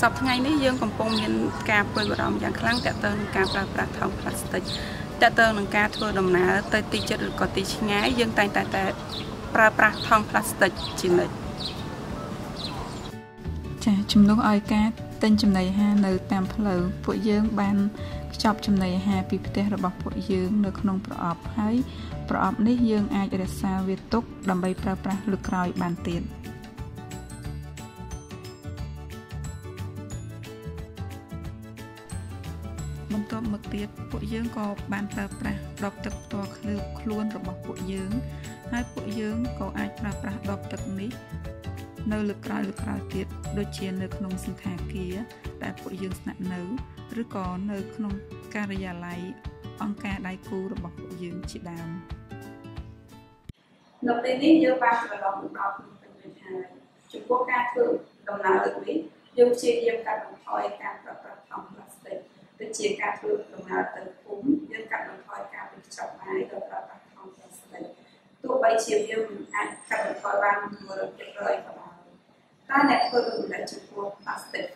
សប្តាហ៍ថ្ងៃនេះយើងកំពុងមានការព្រួយបារម្ភយ៉ាងខ្លាំងទាក់ទងនឹងការប្រើប្រាស់ថង់ប្លាស្ទិកទាក់ទងនឹងការធ្វើដំណើរទៅទីជិតឬក៏ទីឆ្ងាយយើងតែងតែតែប្រើប្រាស់ថង់ប្លាស្ទិកជានិច្ចចាជំនួសឲ្យការទិញចំណីអាហារនៅតាមផ្លូវពួកយើងបានខ្ចប់ចំណីអាហារពីផ្ទះរបស់ពួកយើងនៅក្នុងប្រអប់ហើយប្រអប់នេះយើងអាចរក្សាវាទុកដើម្បីប្រើប្រាស់លើកក្រោយបានទៀត បន្ទាប់មកទៀតពួកយើងក៏បានប្រើប្រាស់ដបទឹកផ្ទាល់ខ្លួនរបស់ពួកយើង ហើយពួកយើងក៏អាចប្រើប្រាស់ដបទឹកនេះនៅលើក្រោយលើក្រោយទៀតដូចជានៅក្នុងសន្តាគារដែលពួកយើងស្នាក់នៅឬក៏នៅក្នុងការិយាល័យអង្គការដៃគូរបស់ពួកយើងជាដើមនៅពេលនេះយើងបានត្រឡប់មកដល់ក្នុងពេញវិញហើយចំពោះការធ្វើដំណើរលើកនេះយើងព្យាយាមកាត់បន្ថយការប្រើប្រាស់ថង់ប្លាស្ទិកដូចជាការធ្វើដំណើរទៅភូមិយើងកាត់បន្ថយការវិច្ឆេបបាយដោយប្រើប្រាស់ថង់ប្លាស្ទិកទោះបីជាវាមិនអាចកាត់បន្ថយបាន100%ក៏ដោយតើអ្នកធ្វើដូចម្តេចចំពោះ plastic free ជួយបាន